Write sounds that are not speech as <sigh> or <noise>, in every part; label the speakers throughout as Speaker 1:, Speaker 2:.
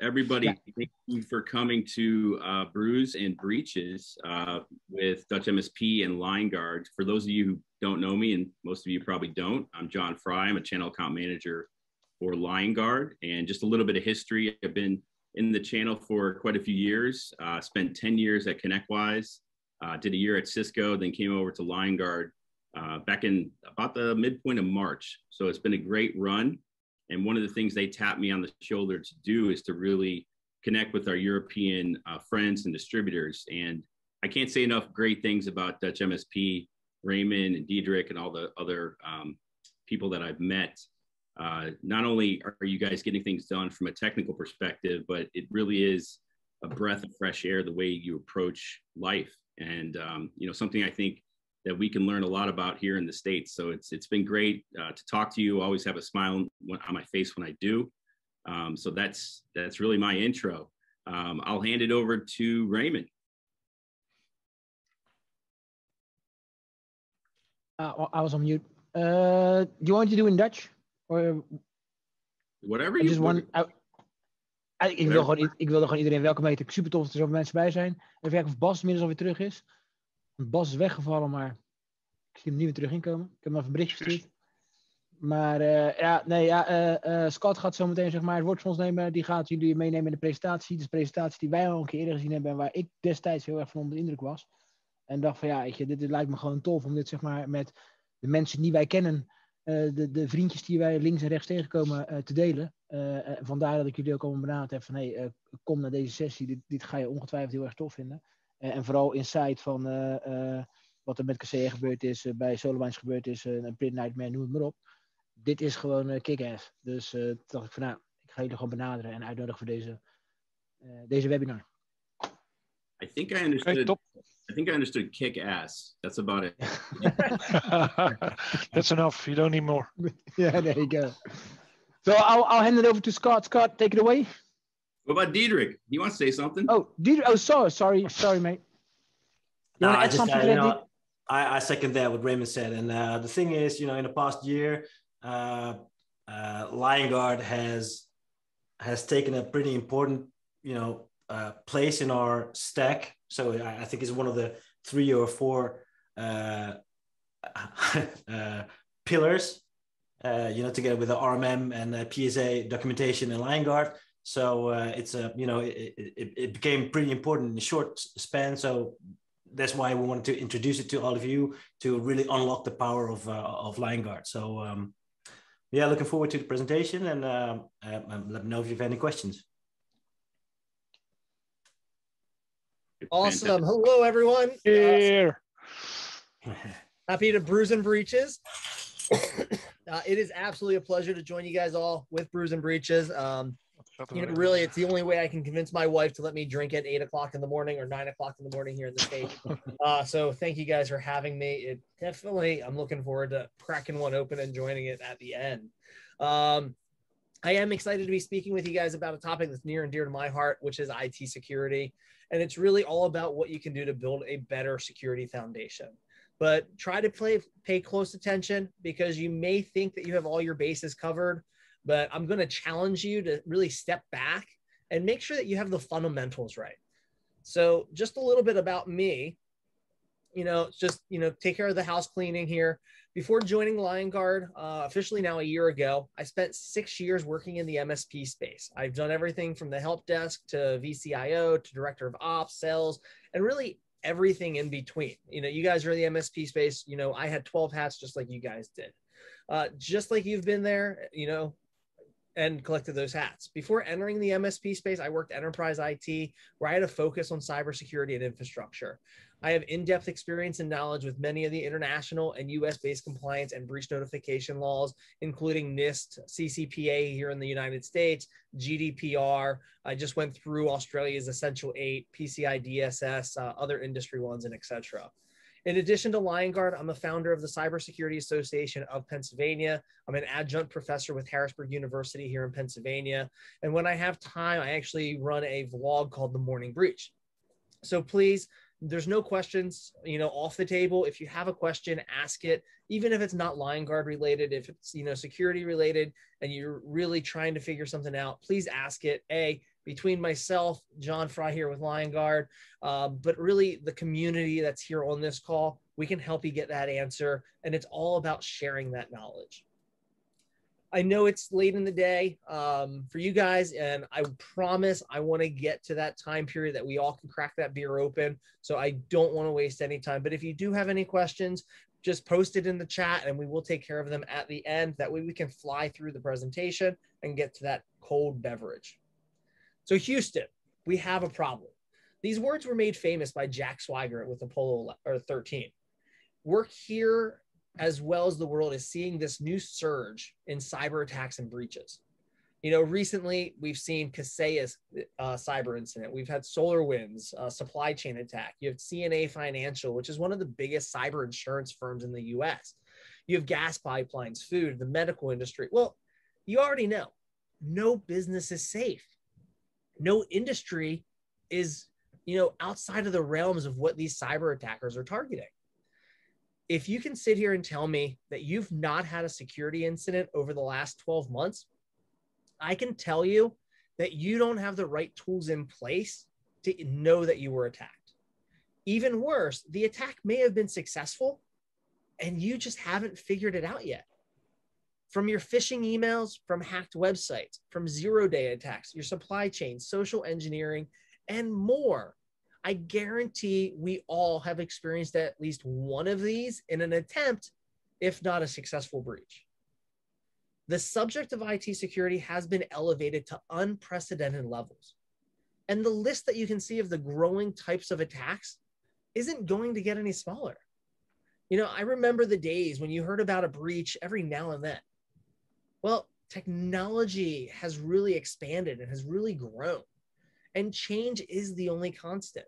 Speaker 1: everybody, yeah. thank you for coming to uh, Brews and Breaches uh, with Dutch MSP and Liongard. For those of you who don't know me, and most of you probably don't, I'm John Fry. I'm a channel account manager for Liongard. And just a little bit of history I've been in the channel for quite a few years, uh, spent 10 years at ConnectWise, uh, did a year at Cisco, then came over to Liongard uh, back in about the midpoint of March. So it's been a great run. And one of the things they tapped me on the shoulder to do is to really connect with our European uh, friends and distributors. And I can't say enough great things about Dutch MSP, Raymond and Diedrich and all the other um, people that I've met. Uh, not only are you guys getting things done from a technical perspective, but it really is a breath of fresh air the way you approach life. And um, you know, something I think that we can learn a lot about here in the states. So it's it's been great uh, to talk to you. Always have a smile on my face when I do. Um, so that's that's really my intro. Um, I'll hand it over to Raymond.
Speaker 2: Uh, I was on mute. Uh, do you want to do in Dutch or
Speaker 1: whatever you
Speaker 2: just want? I, ik, wil gewoon, ik wilde gewoon iedereen welkom heten. Super tof dat er zoveel mensen bij zijn. Even kijken of Bas inmiddels alweer terug is. Bas is weggevallen, maar ik zie hem niet meer terug inkomen. Ik heb hem even een berichtje gestuurd. Maar uh, ja, nee, ja, uh, Scott gaat zo meteen zeg maar, het woord van ons nemen. Die gaat jullie meenemen in de presentatie. Dus de presentatie die wij al een keer eerder gezien hebben en waar ik destijds heel erg van onder de indruk was. En dacht van ja, weet je, dit, dit lijkt me gewoon tof om dit zeg maar met de mensen die wij kennen, de, de vriendjes die wij links en rechts tegenkomen, te delen. vandaar dat ik jullie ook allemaal benaderd heb van hey, kom naar deze sessie. Dit, dit ga je ongetwijfeld heel erg tof vinden. En vooral insight van wat er met KC gebeurd is, bij Solomines gebeurd is, een Print Nightmare, noem het maar op dit is gewoon uh, kick-ass. Dus uh, dacht ik van nou, ik ga jullie gewoon benaderen en uitnodigen voor deze, uh, deze webinar.
Speaker 1: I think I understood. Okay, I think I understood kick ass. That's about it. <laughs>
Speaker 3: That's enough. You don't need more. <laughs>
Speaker 2: yeah, there you go. So I'll, I'll hand it over to Scott. Scott, take it away.
Speaker 1: What about Diedrich? You want to say something?
Speaker 2: Oh, Diedrich. Oh, sorry, sorry, sorry, mate.
Speaker 4: You no, I just, uh, you know, I, I second that what Raymond said. And uh, the thing is, you know, in the past year, uh, uh, Liongard has has taken a pretty important, you know, uh, place in our stack. So I, I, think it's one of the three or four uh, <laughs> uh, pillars, uh, you know, together with the RMM and PSA documentation and Lion Guard. So it's a, you know, it, it, it became pretty important in a short span. So that's why we wanted to introduce it to all of you to really unlock the power of uh, of Liongard. So um, yeah, looking forward to the presentation and uh, uh, let me know if you have any questions.
Speaker 5: Awesome. Hello, everyone.
Speaker 3: Here. <laughs>
Speaker 5: happy to Brews and Breaches. <coughs> uh, it is absolutely a pleasure to join you guys all with Brews and Breaches. Um, you know, really, it's the only way I can convince my wife to let me drink at eight o'clock in the morning or nine o'clock in the morning here in the state. <laughs> uh, so thank you guys for having me. It definitely, I'm looking forward to cracking one open and joining it at the end. Um, I am excited to be speaking with you guys about a topic that's near and dear to my heart, which is IT security. And it's really all about what you can do to build a better security foundation. But try to play, pay close attention because you may think that you have all your bases covered but I'm going to challenge you to really step back and make sure that you have the fundamentals right. So, just a little bit about me. You know, just you know, take care of the house cleaning here. Before joining Liongard, uh, officially now a year ago, I spent six years working in the MSP space. I've done everything from the help desk to VCIO to director of ops, sales, and really everything in between. You know, you guys are in the MSP space. You know, I had 12 hats just like you guys did. Uh, just like you've been there, you know, and collected those hats. Before entering the MSP space, I worked enterprise IT, where I had a focus on cybersecurity and infrastructure. I have in depth experience and knowledge with many of the international and US based compliance and breach notification laws, including NIST, CCPA here in the United States, GDPR. I just went through Australia's Essential 8, PCI DSS, uh, other industry ones, and etc. In addition to Liongard, I'm a founder of the Cybersecurity Association of Pennsylvania. I'm an adjunct professor with Harrisburg University here in Pennsylvania. And when I have time, I actually run a vlog called The Morning Breach. So please, there's no questions, you know, off the table. If you have a question, ask it, even if it's not Liongard related, if it's, you know, security related and you're really trying to figure something out, please ask it. A, between myself, John Fry here with Liongard, uh, but really the community that's here on this call, we can help you get that answer. And it's all about sharing that knowledge. I know it's late in the day um, for you guys, and I promise I want to get to that time period that we all can crack that beer open. So I don't want to waste any time. But if you do have any questions, just post it in the chat and we will take care of them at the end. That way we can fly through the presentation and get to that cold beverage. So, Houston, we have a problem. These words were made famous by Jack Swigert with Apollo or 13. We're here as well as the world is seeing this new surge in cyber attacks and breaches. You know, recently we've seen Kaseya's uh, cyber incident. We've had SolarWinds uh, supply chain attack. You have CNA Financial, which is one of the biggest cyber insurance firms in the U.S. You have gas pipelines, food, the medical industry. Well, you already know, no business is safe. No industry is, you know, outside of the realms of what these cyber attackers are targeting if you can sit here and tell me that you've not had a security incident over the last 12 months, I can tell you that you don't have the right tools in place to know that you were attacked. Even worse, the attack may have been successful and you just haven't figured it out yet. From your phishing emails, from hacked websites, from zero day attacks, your supply chain, social engineering, and more. I guarantee we all have experienced at least one of these in an attempt, if not a successful breach. The subject of IT security has been elevated to unprecedented levels. And the list that you can see of the growing types of attacks isn't going to get any smaller. You know, I remember the days when you heard about a breach every now and then. Well, technology has really expanded and has really grown, and change is the only constant.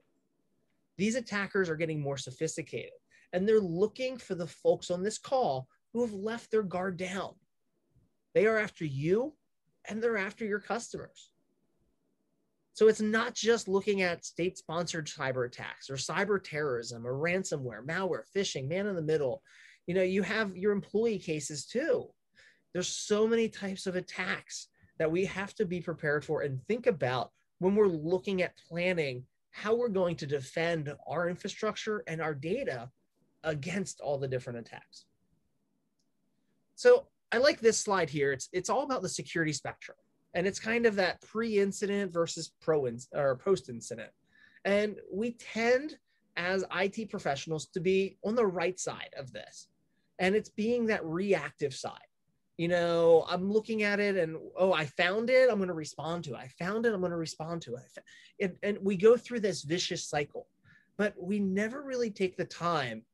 Speaker 5: These attackers are getting more sophisticated and they're looking for the folks on this call who have left their guard down. They are after you and they're after your customers. So it's not just looking at state sponsored cyber attacks or cyber terrorism or ransomware, malware, phishing, man in the middle. You know, you have your employee cases too. There's so many types of attacks that we have to be prepared for and think about when we're looking at planning how we're going to defend our infrastructure and our data against all the different attacks. So I like this slide here. It's it's all about the security spectrum, and it's kind of that pre-incident versus pro or post-incident. And we tend as IT professionals to be on the right side of this, and it's being that reactive side you know, I'm looking at it and, oh, I found it. I'm going to respond to it. I found it. I'm going to respond to it. And, we go through this vicious cycle, but we never really take the time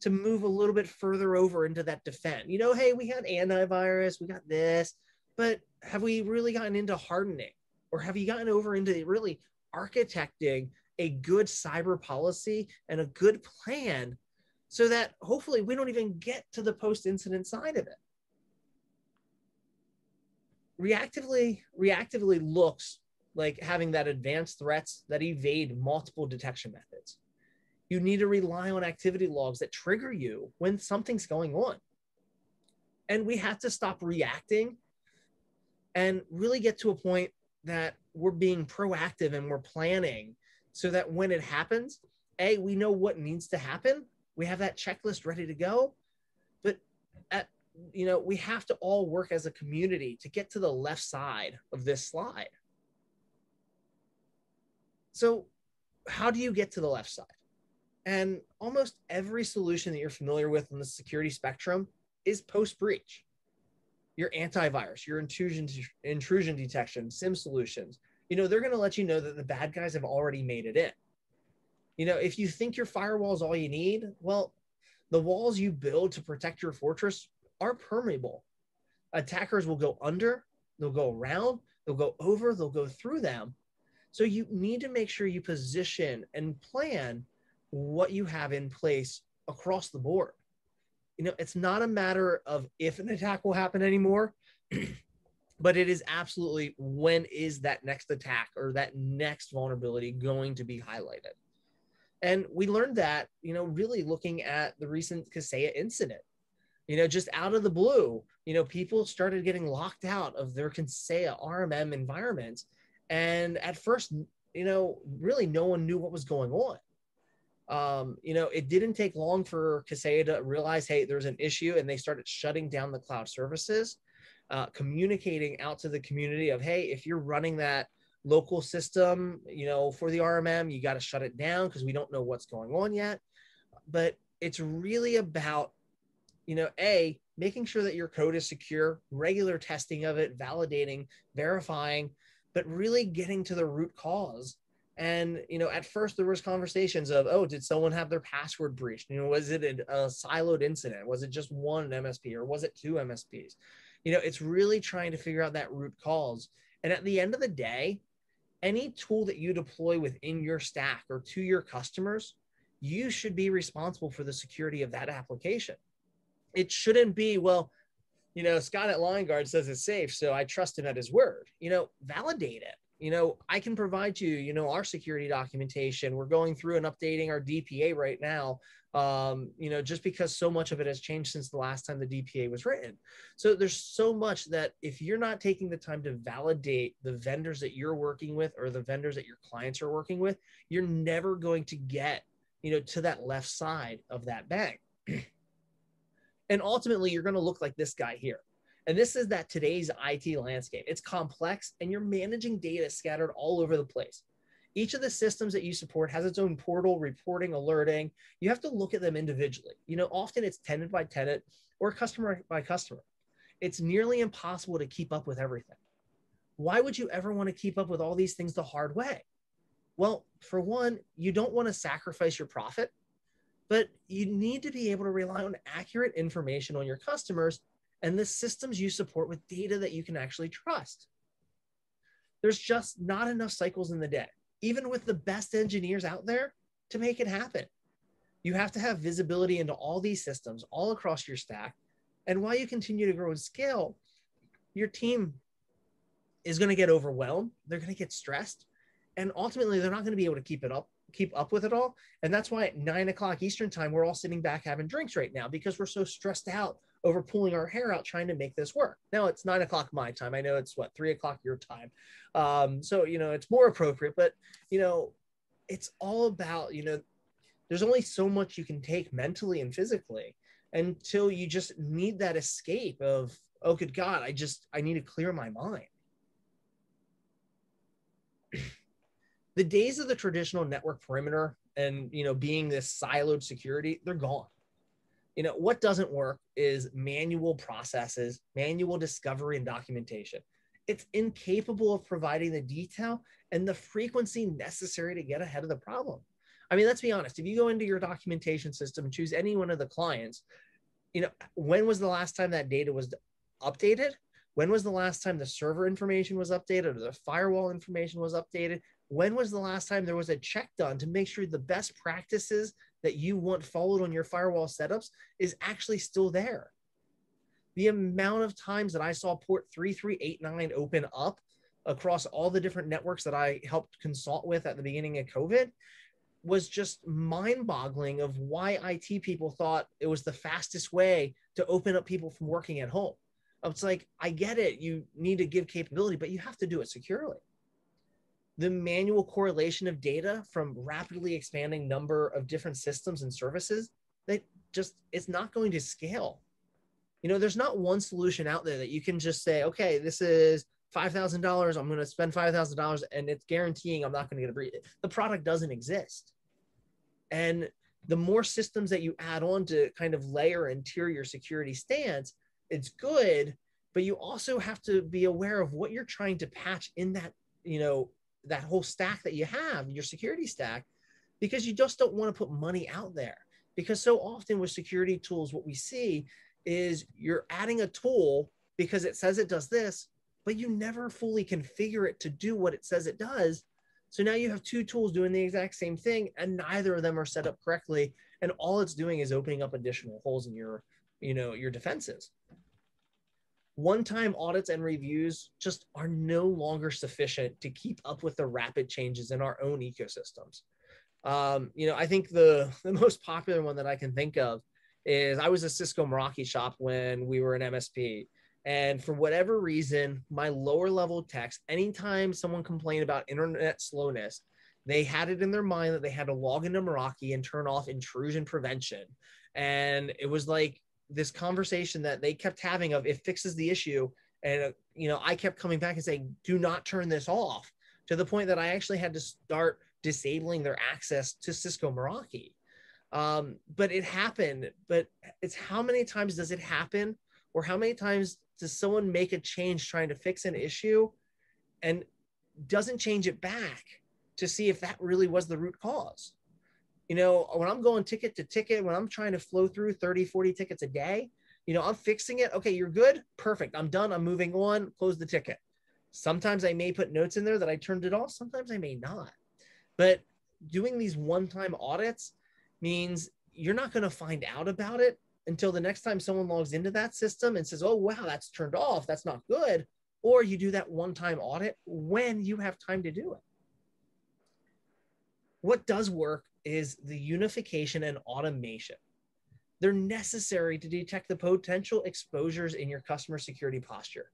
Speaker 5: to move a little bit further over into that defend. You know, hey, we had antivirus, we got this, but have we really gotten into hardening or have you gotten over into really architecting a good cyber policy and a good plan so that hopefully we don't even get to the post incident side of it? Reactively reactively looks like having that advanced threats that evade multiple detection methods. You need to rely on activity logs that trigger you when something's going on. And we have to stop reacting and really get to a point that we're being proactive and we're planning so that when it happens, A, we know what needs to happen. We have that checklist ready to go. But at you know, we have to all work as a community to get to the left side of this slide. So, how do you get to the left side? And almost every solution that you're familiar with in the security spectrum is post breach. Your antivirus, your intrusion intrusion detection, SIEM solutions, you know, they're going to let you know that the bad guys have already made it in. You know, if you think your firewall is all you need, well, the walls you build to protect your fortress are permeable. Attackers will go under, they'll go around, they'll go over, they'll go through them. So you need to make sure you position and plan what you have in place across the board. You know, it's not a matter of if an attack will happen anymore, <clears throat> but it is absolutely when is that next attack or that next vulnerability going to be highlighted. And we learned that, you know, really looking at the recent Kaseya incident you know, just out of the blue, you know, people started getting locked out of their Kaseya RMM environment. And at first, you know, really no one knew what was going on. Um, you know, it didn't take long for Kaseya to realize, hey, there's an issue, and they started shutting down the cloud services, uh, communicating out to the community of, hey, if you're running that local system, you know, for the RMM, you got to shut it down because we don't know what's going on yet. But it's really about, you know, a making sure that your code is secure, regular testing of it, validating, verifying, but really getting to the root cause. And you know, at first there was conversations of, oh, did someone have their password breached? You know, was it a, a siloed incident? Was it just one MSP or was it two MSPs? You know, it's really trying to figure out that root cause. And at the end of the day, any tool that you deploy within your stack or to your customers, you should be responsible for the security of that application. It shouldn't be, well, you know, Scott at Liongard says it's safe, so I trust him at his word. You know, validate it. You know, I can provide you, you know, our security documentation. We're going through and updating our DPA right now. Um, you know, just because so much of it has changed since the last time the DPA was written. So there's so much that if you're not taking the time to validate the vendors that you're working with or the vendors that your clients are working with, you're never going to get, you know, to that left side of that bank. <clears throat> And ultimately, you're going to look like this guy here. And this is that today's IT landscape. It's complex and you're managing data scattered all over the place. Each of the systems that you support has its own portal, reporting, alerting. You have to look at them individually. You know, often it's tenant by tenant or customer by customer. It's nearly impossible to keep up with everything. Why would you ever want to keep up with all these things the hard way? Well, for one, you don't want to sacrifice your profit but you need to be able to rely on accurate information on your customers and the systems you support with data that you can actually trust. There's just not enough cycles in the day, even with the best engineers out there, to make it happen. You have to have visibility into all these systems all across your stack. And while you continue to grow and scale, your team is going to get overwhelmed. They're going to get stressed. And ultimately, they're not going to be able to keep it up keep up with it all. And that's why at nine o'clock Eastern time, we're all sitting back having drinks right now because we're so stressed out over pulling our hair out trying to make this work. Now it's nine o'clock my time. I know it's what three o'clock your time. Um, so you know it's more appropriate, but you know, it's all about, you know, there's only so much you can take mentally and physically until you just need that escape of, oh good God, I just I need to clear my mind. The days of the traditional network perimeter and you know being this siloed security they're gone. You know what doesn't work is manual processes manual discovery and documentation. It's incapable of providing the detail and the frequency necessary to get ahead of the problem. I mean let's be honest. If you go into your documentation system and choose any one of the clients you know when was the last time that data was updated? When was the last time the server information was updated or the firewall information was updated when was the last time there was a check done to make sure the best practices that you want followed on your firewall setups is actually still there? The amount of times that I saw port 3389 open up across all the different networks that I helped consult with at the beginning of COVID was just mind boggling of why IT people thought it was the fastest way to open up people from working at home. It's like, I get it. You need to give capability, but you have to do it securely the manual correlation of data from rapidly expanding number of different systems and services that just it's not going to scale. You know there's not one solution out there that you can just say okay this is $5000 i'm going to spend $5000 and it's guaranteeing i'm not going to get a breach. The product doesn't exist. And the more systems that you add on to kind of layer your security stance it's good but you also have to be aware of what you're trying to patch in that you know that whole stack that you have, your security stack, because you just don't want to put money out there. Because so often with security tools, what we see is you're adding a tool because it says it does this, but you never fully configure it to do what it says it does. So now you have two tools doing the exact same thing, and neither of them are set up correctly. And all it's doing is opening up additional holes in your, you know, your defenses one-time audits and reviews just are no longer sufficient to keep up with the rapid changes in our own ecosystems. Um, you know, I think the, <laughs> the most popular one that I can think of is I was a Cisco Meraki shop when we were an MSP. And for whatever reason, my lower level techs, anytime someone complained about internet slowness, they had it in their mind that they had to log into Meraki and turn off intrusion prevention. And it was like this conversation that they kept having of it fixes the issue. And, uh, you know, I kept coming back and saying, do not turn this off to the point that I actually had to start disabling their access to Cisco Meraki. Um, but it happened. But it's how many times does it happen? Or how many times does someone make a change trying to fix an issue and doesn't change it back to see if that really was the root cause? You know, when I'm going ticket to ticket, when I'm trying to flow through 30, 40 tickets a day, you know, I'm fixing it. Okay, you're good. Perfect. I'm done. I'm moving on. Close the ticket. Sometimes I may put notes in there that I turned it off. Sometimes I may not. But doing these one time audits means you're not going to find out about it until the next time someone logs into that system and says, oh, wow, that's turned off. That's not good. Or you do that one time audit when you have time to do it. What does work is the unification and automation. They're necessary to detect the potential exposures in your customer security posture.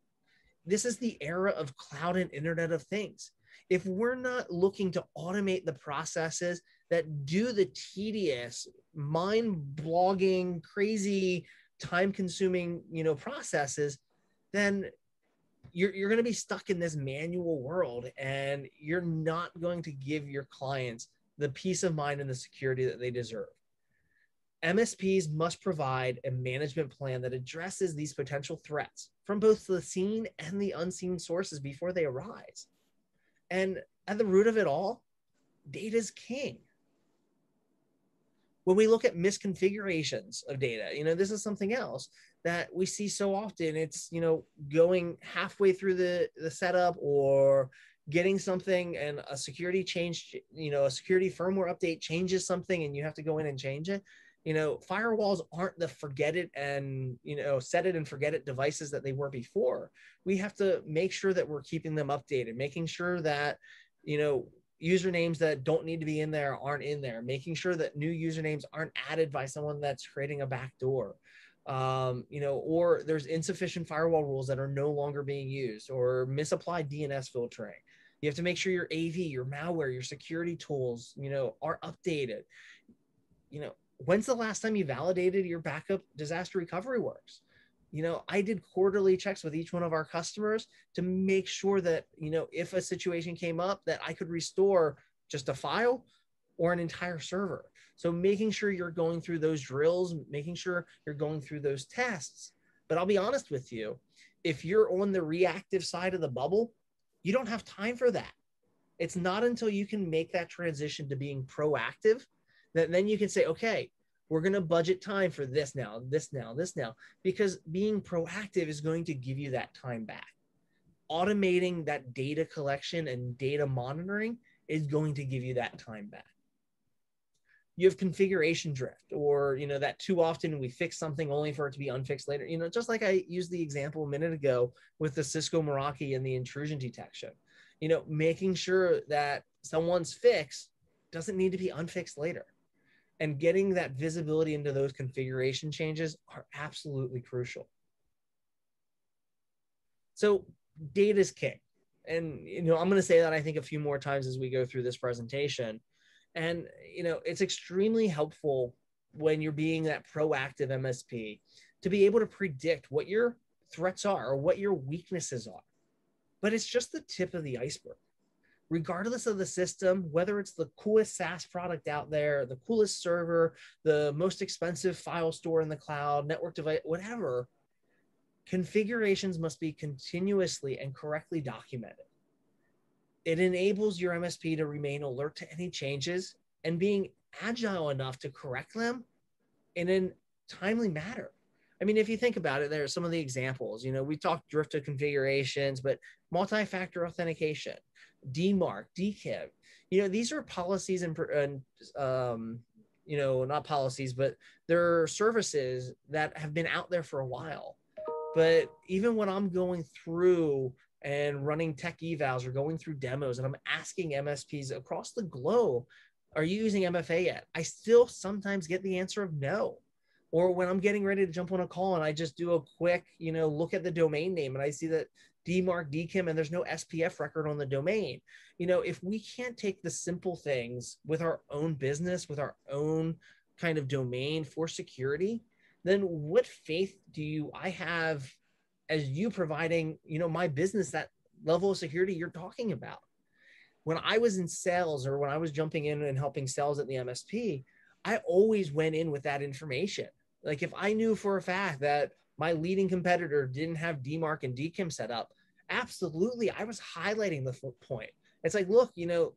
Speaker 5: This is the era of cloud and Internet of Things. If we're not looking to automate the processes that do the tedious, mind-blogging, crazy, time-consuming, you know, processes, then you're, you're going to be stuck in this manual world and you're not going to give your clients the peace of mind and the security that they deserve. MSPs must provide a management plan that addresses these potential threats from both the seen and the unseen sources before they arise. And at the root of it all, data is king. When we look at misconfigurations of data, you know, this is something else that we see so often. It's, you know, going halfway through the, the setup or getting something and a security change, you know, a security firmware update changes something and you have to go in and change it. You know, firewalls aren't the forget it and, you know, set it and forget it devices that they were before. We have to make sure that we're keeping them updated, making sure that, you know, usernames that don't need to be in there aren't in there, making sure that new usernames aren't added by someone that's creating a backdoor um, you know, or there's insufficient firewall rules that are no longer being used, or misapplied DNS filtering. You have to make sure your AV, your malware, your security tools, you know, are updated. You know, when's the last time you validated your backup disaster recovery works? You know, I did quarterly checks with each one of our customers to make sure that, you know, if a situation came up that I could restore just a file or an entire server. So making sure you're going through those drills, making sure you're going through those tests. But I'll be honest with you, if you're on the reactive side of the bubble, you don't have time for that. It's not until you can make that transition to being proactive that then you can say, okay, we're going to budget time for this now, this now, this now, because being proactive is going to give you that time back. Automating that data collection and data monitoring is going to give you that time back. You have configuration drift, or you know that too often we fix something only for it to be unfixed later. You know, just like I used the example a minute ago with the Cisco Meraki and the intrusion detection. You know, making sure that someone's fix doesn't need to be unfixed later and getting that visibility into those configuration changes are absolutely crucial. So data is king. And you know, I'm going to say that I think a few more times as we go through this presentation. And you know, it's extremely helpful when you're being that proactive MSP to be able to predict what your threats are or what your weaknesses are. But it's just the tip of the iceberg regardless of the system, whether it's the coolest SaaS product out there, the coolest server, the most expensive file store in the cloud, network device, whatever, configurations must be continuously and correctly documented. It enables your MSP to remain alert to any changes and being agile enough to correct them in a timely manner. I mean, if you think about it, there are some of the examples. You know, we talked drifted configurations, but multi-factor authentication, DMARC, DKIM. You know, these are policies and, and um, you know, not policies, but there are services that have been out there for a while. But even when I'm going through and running tech evals or going through demos and I'm asking MSPs across the globe, are you using MFA yet? I still sometimes get the answer of no. or when I'm getting ready to jump on a call and I just do a quick, you know, look at the domain name and I see that DMARC, DKIM, and there's no SPF record on the domain. You know, if we can't take the simple things with our own business, with our own kind of domain for security, then what faith do you I have as you providing, you know, my business that level of security you're talking about? When I was in sales or when I was jumping in and helping sales at the MSP, I always went in with that information. Like if I knew for a fact that my leading competitor didn't have DMARC and DKIM set up, absolutely, I was highlighting the point. It's like, look, you know,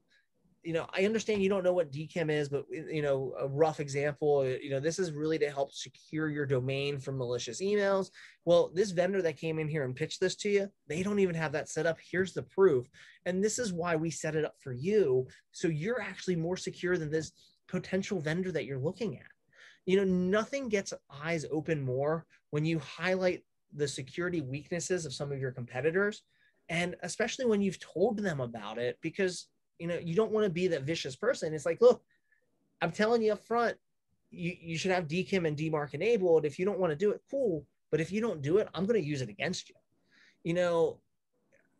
Speaker 5: you know, I understand you don't know what DKIM is, but you know, a rough example, uh, you know, this is really to help secure your domain from malicious emails. Well, this vendor that came in here and pitched this to you, they don't even have that set up. Here's the proof. And this is why we set it up for you. So you're actually more secure than this potential vendor that you're looking at you know, nothing gets eyes open more when you highlight the security weaknesses of some of your competitors. And especially when you've told them about it, because, you know, you don't want to be that vicious person. It's like, look, I'm telling you up front, you, you should have DKIM and DMARC enabled. If you don't want to do it, cool. But if you don't do it, I'm going to use it against you. You know,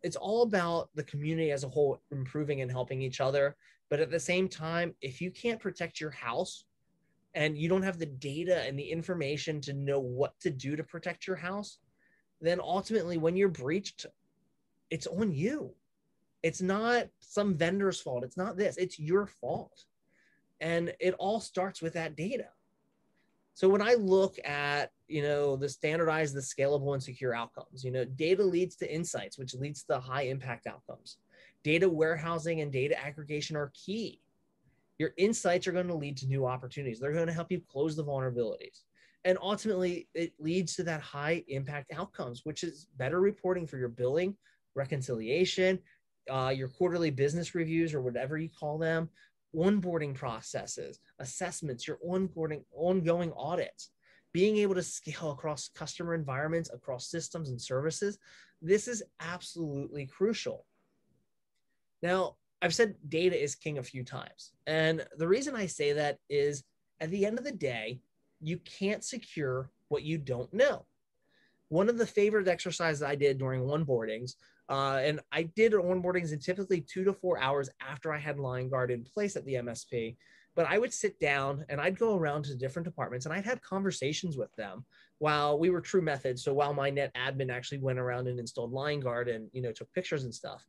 Speaker 5: it's all about the community as a whole improving and helping each other. But at the same time, if you can't protect your house and you don't have the data and the information to know what to do to protect your house, then ultimately when you're breached, it's on you. It's not some vendor's fault. It's not this, it's your fault. And it all starts with that data. So when I look at, you know, the standardized, the scalable and secure outcomes, you know, data leads to insights, which leads to high impact outcomes. Data warehousing and data aggregation are key your insights are going to lead to new opportunities. They're going to help you close the vulnerabilities. And ultimately, it leads to that high impact outcomes, which is better reporting for your billing, reconciliation, uh, your quarterly business reviews, or whatever you call them, onboarding processes, assessments, your onboarding, ongoing audits, being able to scale across customer environments, across systems and services. This is absolutely crucial. Now, I've said data is king a few times. And the reason I say that is at the end of the day, you can't secure what you don't know. One of the favorite exercises I did during onboardings, uh, and I did onboardings in typically two to four hours after I had Liongard in place at the MSP. But I would sit down and I'd go around to different departments and I'd have conversations with them while we were TruMethods. So while my net admin actually went around and installed Liongard and you know took pictures and stuff.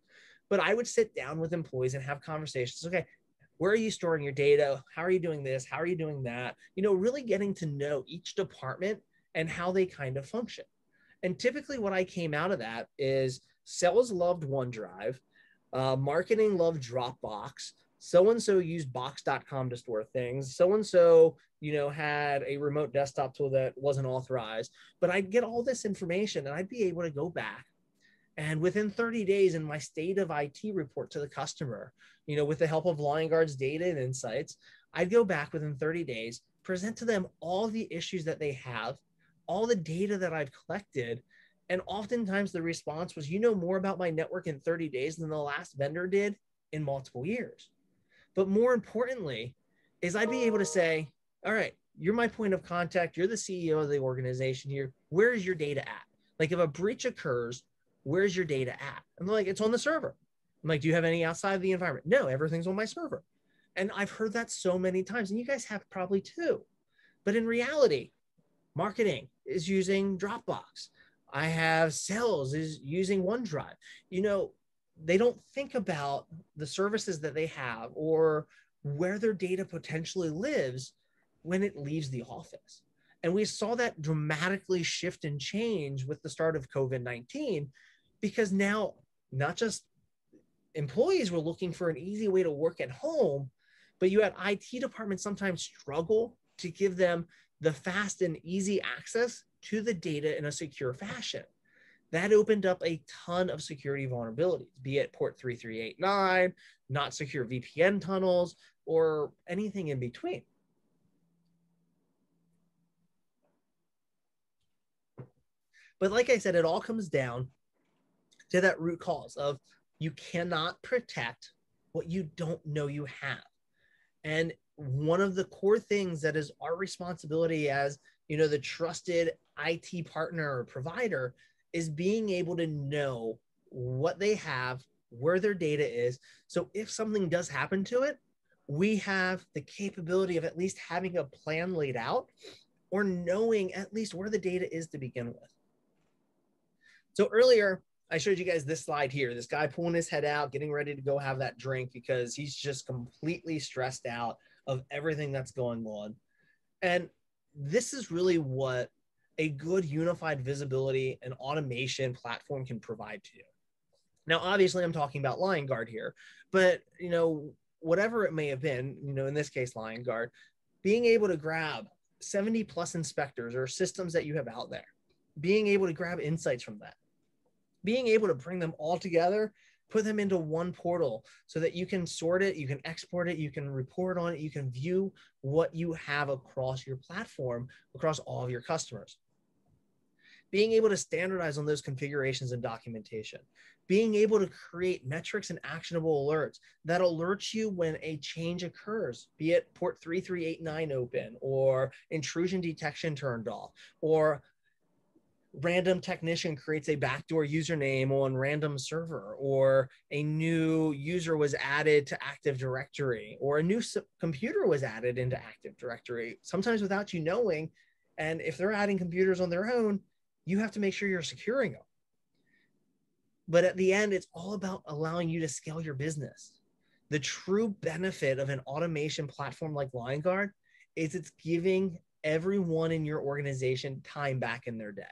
Speaker 5: But I would sit down with employees and have conversations. Okay, where are you storing your data? How are you doing this? How are you doing that? You know, really getting to know each department and how they kind of function. And typically, what I came out of that is sales loved OneDrive, uh, marketing loved Dropbox. So and so used Box.com to store things. So and so, you know, had a remote desktop tool that wasn't authorized. But I'd get all this information and I'd be able to go back and within 30 days in my state of IT report to the customer, you know, with the help of Liongard's data and insights, I'd go back within 30 days, present to them all the issues that they have, all the data that I've collected. And oftentimes the response was, you know more about my network in 30 days than the last vendor did in multiple years. But more importantly, is I'd be able to say, all right, you're my point of contact. You're the CEO of the organization here. Where is your data at? Like if a breach occurs, where's your data at? I'm like, it's on the server. I'm like, do you have any outside of the environment? No, everything's on my server. And I've heard that so many times, and you guys have probably too. But in reality, marketing is using Dropbox. I have sales is using OneDrive. You know, they don't think about the services that they have or where their data potentially lives when it leaves the office. And we saw that dramatically shift and change with the start of COVID 19 because now not just employees were looking for an easy way to work at home, but you had IT departments sometimes struggle to give them the fast and easy access to the data in a secure fashion. That opened up a ton of security vulnerabilities, be it port 3389, not secure VPN tunnels, or anything in between. But like I said, it all comes down to that root cause of you cannot protect what you don't know you have. And one of the core things that is our responsibility as you know, the trusted IT partner or provider is being able to know what they have, where their data is. So if something does happen to it, we have the capability of at least having a plan laid out or knowing at least where the data is to begin with. So earlier, I showed you guys this slide here. This guy pulling his head out, getting ready to go have that drink because he's just completely stressed out of everything that's going on. And this is really what a good unified visibility and automation platform can provide to you. Now, obviously, I'm talking about Liongard here, but you know, whatever it may have been, you know, in this case, Liongard, being able to grab 70 plus inspectors or systems that you have out there, being able to grab insights from that, being able to bring them all together, put them into one portal so that you can sort it, you can export it, you can report on it, you can view what you have across your platform, across all of your customers. Being able to standardize on those configurations and documentation, being able to create metrics and actionable alerts that alert you when a change occurs, be it port 3389 open or intrusion detection turned off, or random technician creates a backdoor username on random server, or a new user was added to Active Directory, or a new computer was added into Active Directory, sometimes without you knowing. And if they're adding computers on their own, you have to make sure you're securing them. But at the end, it's all about allowing you to scale your business. The true benefit of an automation platform like Liongard is it's giving everyone in your organization time back in their day.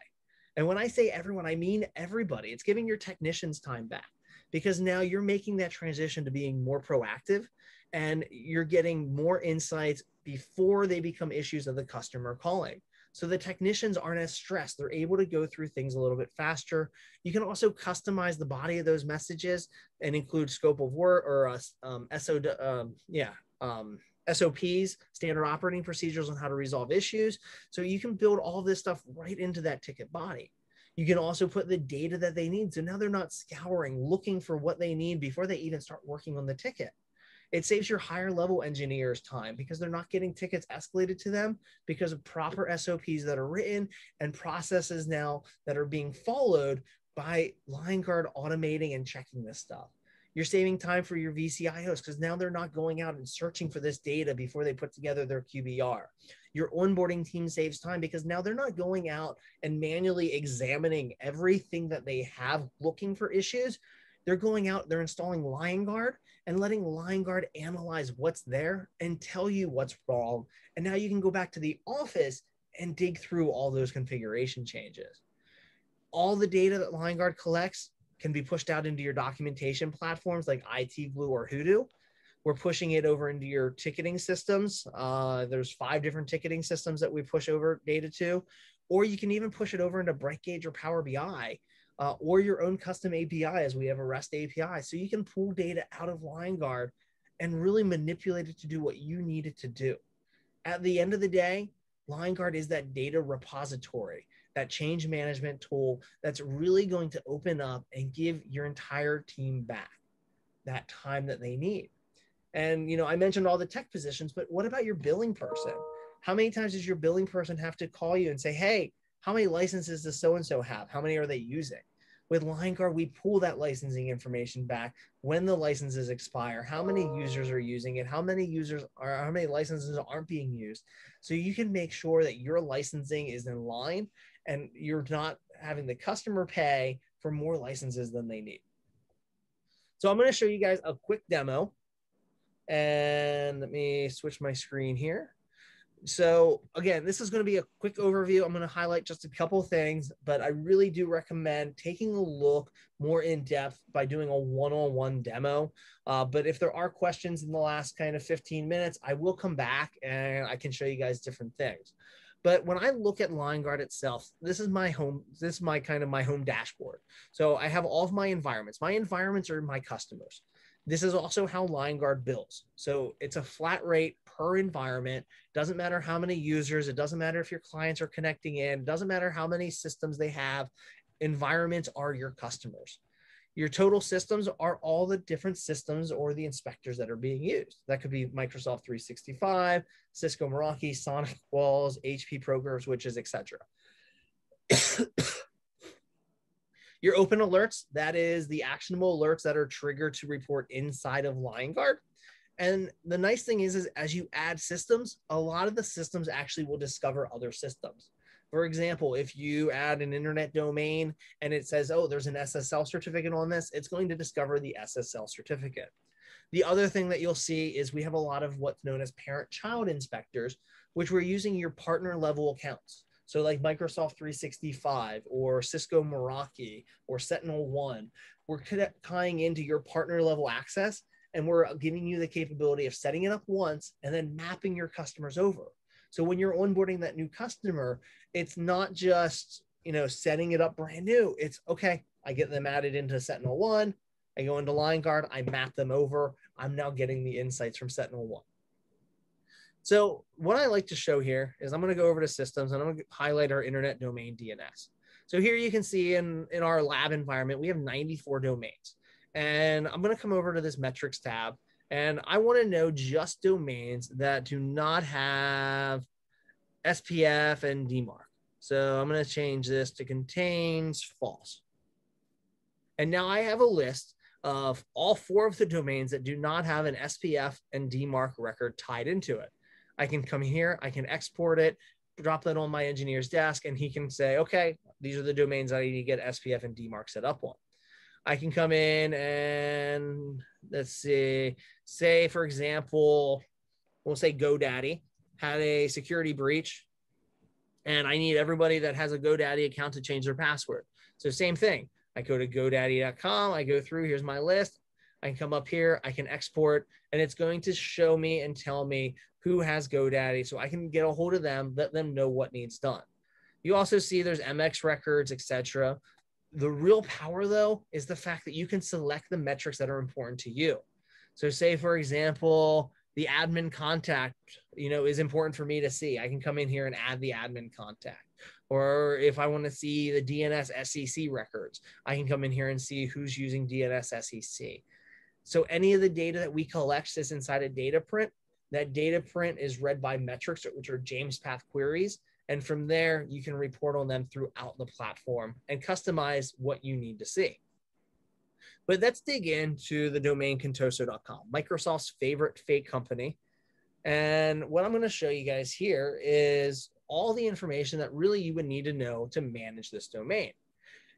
Speaker 5: And when I say everyone, I mean everybody. It's giving your technicians time back because now you're making that transition to being more proactive and you're getting more insights before they become issues of the customer calling. So the technicians aren't as stressed. They're able to go through things a little bit faster. You can also customize the body of those messages and include scope of work or uh, um, SO, um, yeah, um, SOPs, standard operating procedures on how to resolve issues. So you can build all this stuff right into that ticket body. You can also put the data that they need. So now they're not scouring, looking for what they need before they even start working on the ticket. It saves your higher level engineers time because they're not getting tickets escalated to them because of proper SOPs that are written and processes now that are being followed by Liongard automating and checking this stuff. You're saving time for your VCIOs because now they're not going out and searching for this data before they put together their QBR. Your onboarding team saves time because now they're not going out and manually examining everything that they have looking for issues. They're going out, they're installing Liongard and letting Liongard analyze what's there and tell you what's wrong. And now you can go back to the office and dig through all those configuration changes. All the data that Liongard collects can be pushed out into your documentation platforms like IT Glue or Hudu. We're pushing it over into your ticketing systems. Uh, there's five different ticketing systems that we push over data to, or you can even push it over into BrightGauge or Power BI uh, or your own custom API as we have a REST API. So you can pull data out of Liongard and really manipulate it to do what you need it to do. At the end of the day, Liongard is that data repository, that change management tool that's really going to open up and give your entire team back that time that they need. And you know, I mentioned all the tech positions, but what about your billing person? How many times does your billing person have to call you and say, "Hey, how many licenses does so and so have? How many are they using? With Liongard, we pull that licensing information back when the licenses expire, how many users are using it, how many users are, how many licenses aren't being used. So you can make sure that your licensing is in line and you're not having the customer pay for more licenses than they need. So I'm going to show you guys a quick demo. And let me switch my screen here. So again, this is going to be a quick overview. I'm going to highlight just a couple things, but I really do recommend taking a look more in depth by doing a one-on-one demo. Uh, but if there are questions in the last kind of 15 minutes, I will come back and I can show you guys different things. But when I look at Liongard itself, this is my home, this is my kind of my home dashboard. So I have all of my environments. My environments are my customers. This is also how Liongard bills. So it's a flat rate per environment. Doesn't matter how many users, it doesn't matter if your clients are connecting in, doesn't matter how many systems they have. Environments are your customers. Your total systems are all the different systems or the inspectors that are being used. That could be Microsoft 365, Cisco Meraki, Sonic Walls, HP ProCurve switches, etc. Your open alerts, that is the actionable alerts that are triggered to report inside of Liongard. And the nice thing is, is as you add systems, a lot of the systems actually will discover other systems. For example, if you add an internet domain and it says, oh, there's an SSL certificate on this, it's going to discover the SSL certificate. The other thing that you'll see is we have a lot of what's known as parent child inspectors, which we're using your partner level accounts. So, like Microsoft 365 or Cisco Meraki or Sentinel One, we're tying into your partner level access and we're giving you the capability of setting it up once and then mapping your customers over. So when you're onboarding that new customer, it's not just you know setting it up brand new. It's okay. I get them added into Sentinel One. I go into Liongard. I map them over. I'm now getting the insights from Sentinel One. So what I like to show here is I'm going to go over to systems and I'm going to highlight our internet domain DNS. So here you can see in, in our lab environment, we have 94 domains. And I'm going to come over to this metrics tab and I want to know just domains that do not have SPF and DMARC. So I'm going to change this to contains false. And now I have a list of all four of the domains that do not have an SPF and DMARC record tied into it. I can come here, I can export it, drop that on my engineer's desk, and he can say, okay, these are the domains I need to get SPF and DMARC set up on. I can come in and let's see, say for example, we'll say GoDaddy had a security breach and I need everybody that has a GoDaddy account to change their password. So same thing. I go to GoDaddy.com, I go through, here's my list. I can come up here, I can export, and it's going to show me and tell me who has GoDaddy so I can get a hold of them, let them know what needs done. You also see there's MX records, etc. The real power, though, is the fact that you can select the metrics that are important to you. So, say, for example, the admin contact, you know, is important for me to see. I can come in here and add the admin contact. Or if I want to see the DNS SEC records, I can come in here and see who's using DNS SEC. So any of the data that we collect is inside a data print. That data print is read by metrics, which are JMESPath queries. And from there, you can report on them throughout the platform and customize what you need to see. But let's dig into the domain contoso.com, Microsoft's favorite fake company. And what I'm going to show you guys here is all the information that really you would need to know to manage this domain.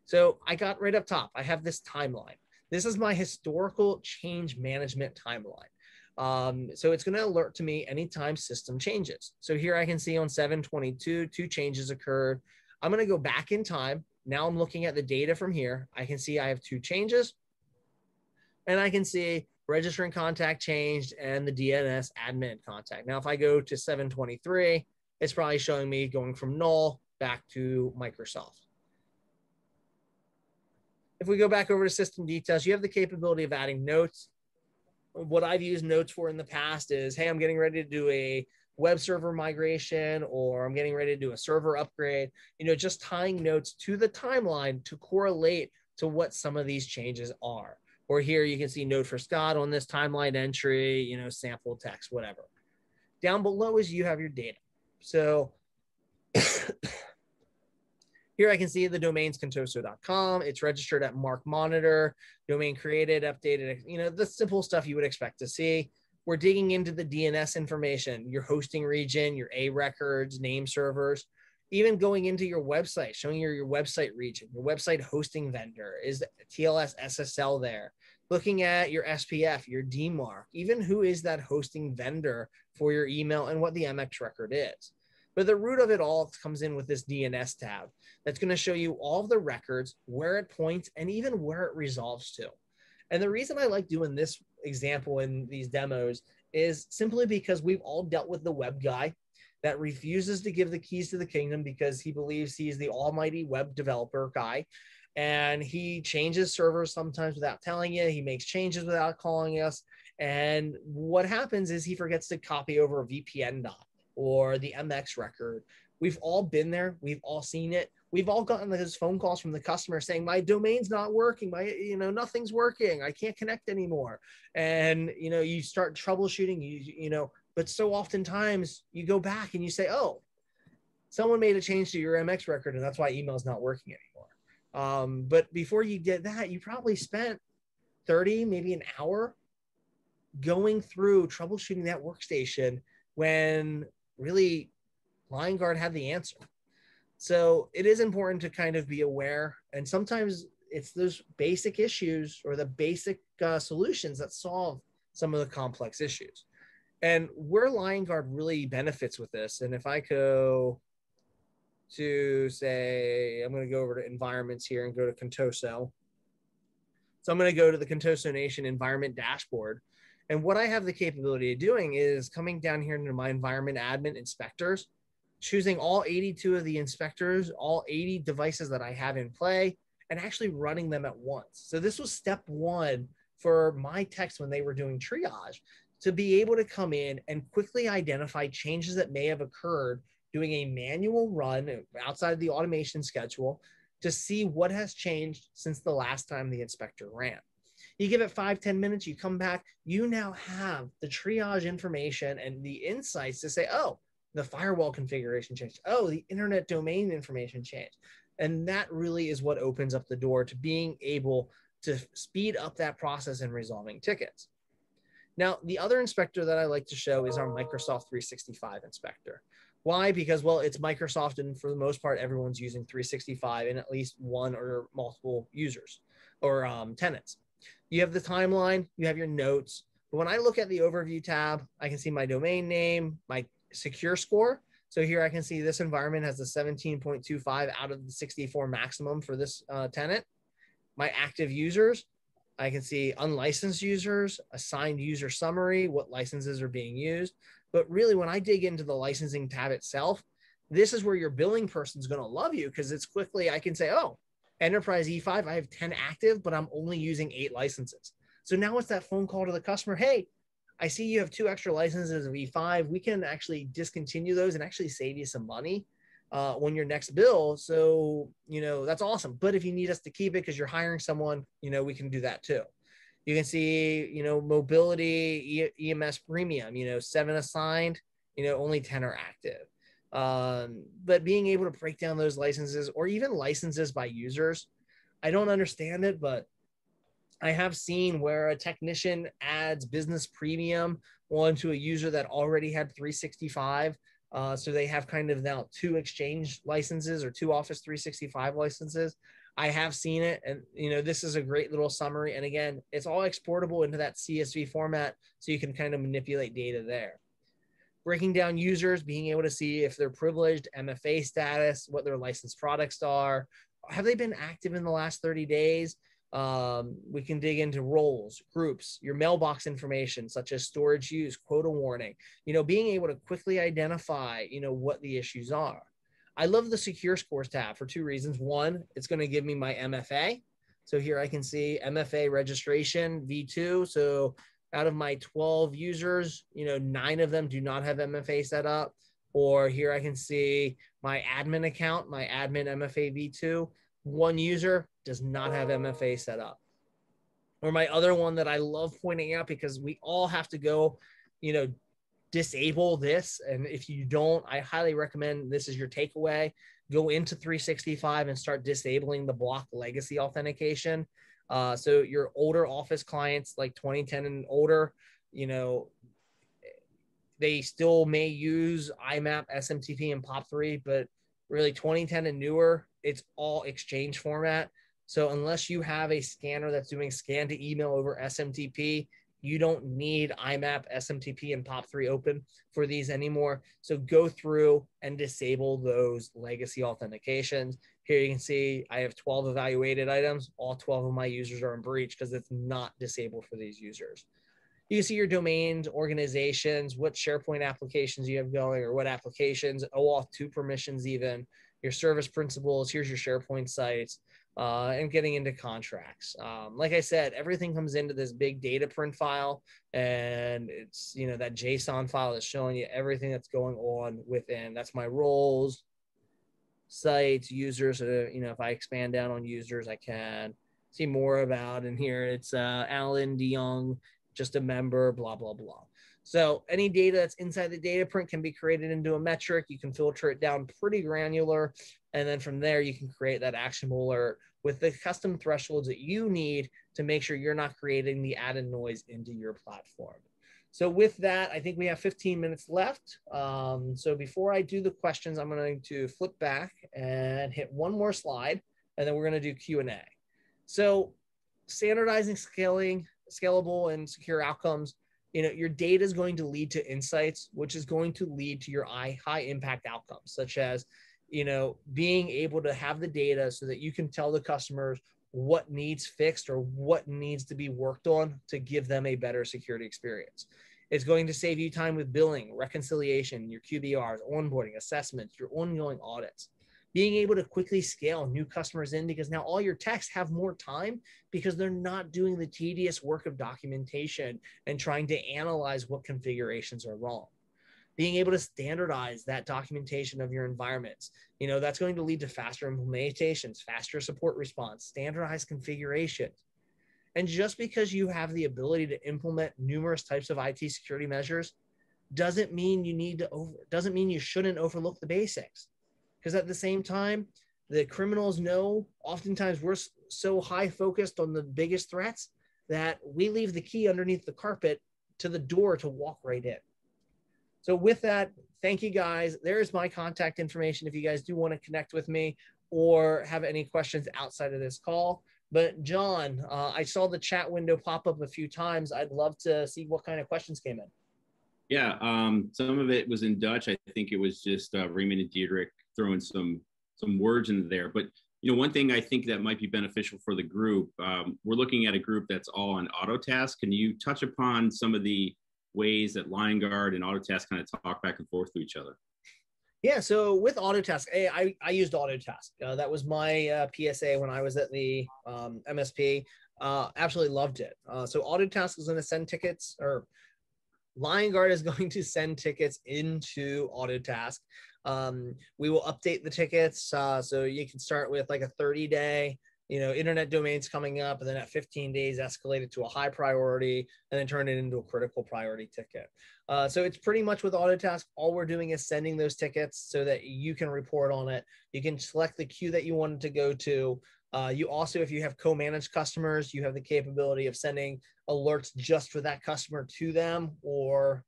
Speaker 5: So I got right up top, I have this timeline. This is my historical change management timeline. Um, so it's going to alert to me anytime system changes. So here I can see on 722, two changes occurred. I'm going to go back in time. Now I'm looking at the data from here. I can see I have two changes and I can see registering contact changed and the DNS admin contact. Now, if I go to 723, it's probably showing me going from null back to Microsoft. If we go back over to system details, you have the capability of adding notes, what I've used notes for in the past is, hey, I'm getting ready to do a web server migration or I'm getting ready to do a server upgrade, you know, just tying notes to the timeline to correlate to what some of these changes are. Or here you can see note for Scott on this timeline entry, you know, sample text, whatever. Down below is you have your data. So Here I can see the domains contoso.com. It's registered at Mark Monitor, domain created, updated, you know, the simple stuff you would expect to see. We're digging into the DNS information, your hosting region, your A records, name servers, even going into your website, showing your, your website region, your website hosting vendor, is TLS SSL there? Looking at your SPF, your DMARC, even who is that hosting vendor for your email and what the MX record is. But the root of it all comes in with this DNS tab that's going to show you all of the records, where it points, and even where it resolves to. And the reason I like doing this example in these demos is simply because we've all dealt with the web guy that refuses to give the keys to the kingdom because he believes he's the almighty web developer guy. And he changes servers sometimes without telling you. He makes changes without calling us. And what happens is he forgets to copy over a VPN dot or the MX record. We've all been there. We've all seen it. we've all gotten those phone calls from the customer saying my domain's not working my you know nothing's working i can't connect anymore and you know you start troubleshooting you you know but so oftentimes you go back and you say oh someone made a change to your mx record and that's why email's not working anymore um, but before you did that you probably spent 30 maybe an hour going through troubleshooting that workstation when really Liongard had the answer so it is important to kind of be aware. And sometimes it's those basic issues or the basic uh, solutions that solve some of the complex issues. And where Liongard really benefits with this, and if I go to say, I'm going to go over to environments here and go to Contoso. So I'm going to go to the Contoso Nation environment dashboard. And what I have the capability of doing is coming down here into my environment admin inspectors choosing all 82 of the inspectors, all 80 devices that I have in play, and actually running them at once. So this was step one for my techs when they were doing triage to be able to come in and quickly identify changes that may have occurred doing a manual run outside of the automation schedule to see what has changed since the last time the inspector ran. You give it five ten minutes, you come back, you now have the triage information and the insights to say, oh, the firewall configuration changed. Oh, the internet domain information changed. And that really is what opens up the door to being able to speed up that process in resolving tickets. Now, the other inspector that I like to show is our Microsoft 365 inspector. Why? Because, well, it's Microsoft, and for the most part, everyone's using 365 and at least one or multiple users or um, tenants. You have the timeline, you have your notes. But when I look at the overview tab, I can see my domain name, my secure score. So here I can see this environment has a 17.25 out of the 64 maximum for this uh, tenant. My active users, I can see unlicensed users, assigned user summary, what licenses are being used. But really, when I dig into the licensing tab itself, this is where your billing person is going to love you because it's quickly, I can say, oh, Enterprise E5, I have 10 active, but I'm only using eight licenses. So now it's that phone call to the customer. Hey, I see you have two extra licenses of E5. We can actually discontinue those and actually save you some money uh, when your next bill. So, you know, that's awesome. But if you need us to keep it because you're hiring someone, you know, we can do that too. You can see, you know, mobility, e- EMS premium, you know, seven assigned, you know, only 10 are active. Um, but being able to break down those licenses or even licenses by users, I don't understand it, but I have seen where a technician adds business premium onto a user that already had 365. Uh, so they have kind of now two exchange licenses or two Office 365 licenses. I have seen it, and you know this is a great little summary. And again, it's all exportable into that CSV format, so you can kind of manipulate data there. Breaking down users, being able to see if they're privileged, MFA status, what their licensed products are, have they been active in the last 30 days? Um, we can dig into roles, groups, your mailbox information, such as storage use, quota warning, you know, being able to quickly identify, you know, what the issues are. I love the secure scores tab for two reasons. One, it's going to give me my MFA. So here I can see MFA registration V2. So out of my 12 users, you know, nine of them do not have MFA set up. Or here I can see my admin account, my admin MFA V2 one user does not have MFA set up. Or my other one that I love pointing out because we all have to go, you know, disable this. And if you don't, I highly recommend this is your takeaway. Go into 365 and start disabling the block legacy authentication. Uh, so your older office clients, like 2010 and older, you know, they still may use IMAP, SMTP, and POP3, but really 2010 and newer, it's all exchange format. So unless you have a scanner that's doing scan to email over SMTP, you don't need IMAP, SMTP, and POP3 open for these anymore. So go through and disable those legacy authentications. Here you can see I have 12 evaluated items. All 12 of my users are in breach because it's not disabled for these users. You see your domains, organizations, what SharePoint applications you have going or what applications, OAuth 2 permissions even your service principals, here's your SharePoint sites, uh, and getting into contracts. Um, like I said, everything comes into this big data print file, and it's you know that JSON file is showing you everything that's going on within. That's my roles. Sites, users. Uh, you know, if I expand down on users, I can see more about. And here it's uh, Alan DeYoung, just a member, blah blah blah. So any data that's inside the data print can be created into a metric. You can filter it down pretty granular. And then from there, you can create that actionable alert with the custom thresholds that you need to make sure you're not creating the added noise into your platform. So with that, I think we have 15 minutes left. Um, so before I do the questions, I'm going to flip back and hit one more slide, and then we're going to do Q&A. So standardizing, scaling, scalable, and secure outcomes you know your data is going to lead to insights which is going to lead to your high high impact outcomes such as you know being able to have the data so that you can tell the customers what needs fixed or what needs to be worked on to give them a better security experience. It's going to save you time with billing reconciliation your qbrs onboarding assessments your ongoing audits. Being able to quickly scale new customers in because now all your techs have more time because they're not doing the tedious work of documentation and trying to analyze what configurations are wrong being able to standardize that documentation of your environments. You know that's going to lead to faster implementations faster support response standardized configurations. And just because you have the ability to implement numerous types of IT security measures doesn't mean you need to over doesn't mean you shouldn't overlook the basics. Because at the same time the criminals know oftentimes we're so high focused on the biggest threats that we leave the key underneath the carpet to the door to walk right in so with that thank you guys. There's my contact information if you guys do want to connect with me or have any questions outside of this call. But john uh, i saw the chat window pop up a few times. I'd love to see what kind of questions came in.
Speaker 1: Yeah um, some of it was in dutch. I think it was just uh, raymond and diedrich throwing some some words in there. But you know, one thing I think that might be beneficial for the group, um, we're looking at a group that's all on Autotask. Can you touch upon some of the ways that Liongard and Autotask kind of talk back and forth to each other?
Speaker 5: Yeah, so with Autotask, I, I used Autotask. Uh, that was my uh, PSA when I was at the um, MSP. Uh, absolutely loved it. Uh, so Autotask is going to send tickets, or Liongard is <laughs> going to send tickets into Autotask. Um, we will update the tickets. Uh, so you can start with like a 30 day, you know, internet domains coming up, and then at 15 days, escalate it to a high priority, and then turn it into a critical priority ticket. Uh, so it's pretty much with Autotask. All we're doing is sending those tickets so that you can report on it. You can select the queue that you wanted to go to. Uh, you also, if you have co-managed customers, you have the capability of sending alerts just for that customer to them, or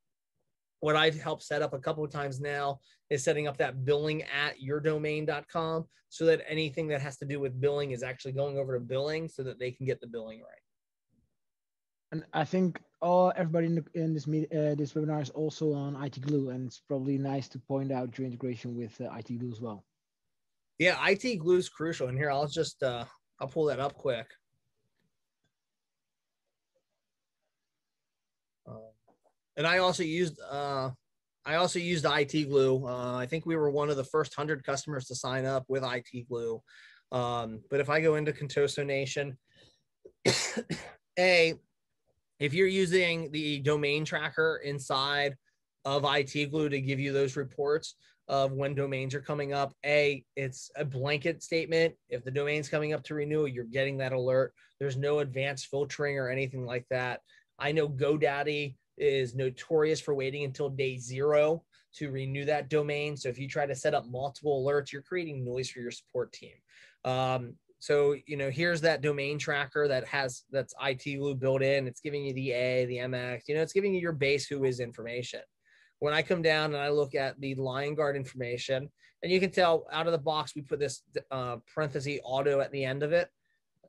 Speaker 5: what I've helped set up a couple of times now is setting up that billing at yourdomain.com so that anything that has to do with billing is actually going over to billing so that they can get the billing right.
Speaker 2: And I think all everybody in, the, in this meet, uh, this webinar is also on IT Glue, and it's probably nice to point out your integration with uh, IT Glue as well.
Speaker 5: Yeah, IT Glue is crucial. And here, I'll just uh, I'll pull that up quick. And I also used uh, I also used IT Glue. Uh, I think we were one of the first hundred customers to sign up with IT Glue. Um, but if I go into Contoso Nation, <coughs> a if you're using the domain tracker inside of IT Glue to give you those reports of when domains are coming up, a it's a blanket statement. If the domain's coming up to renew, you're getting that alert. There's no advanced filtering or anything like that. I know GoDaddy is notorious for waiting until day zero to renew that domain. So if you try to set up multiple alerts, you're creating noise for your support team. Um, so you know, here's that domain tracker that has that's IT Glue built in. It's giving you the A, the MX. You know, it's giving you your base who is information. When I come down and I look at the Liongard information, and you can tell out of the box we put this uh, parenthesis auto at the end of it.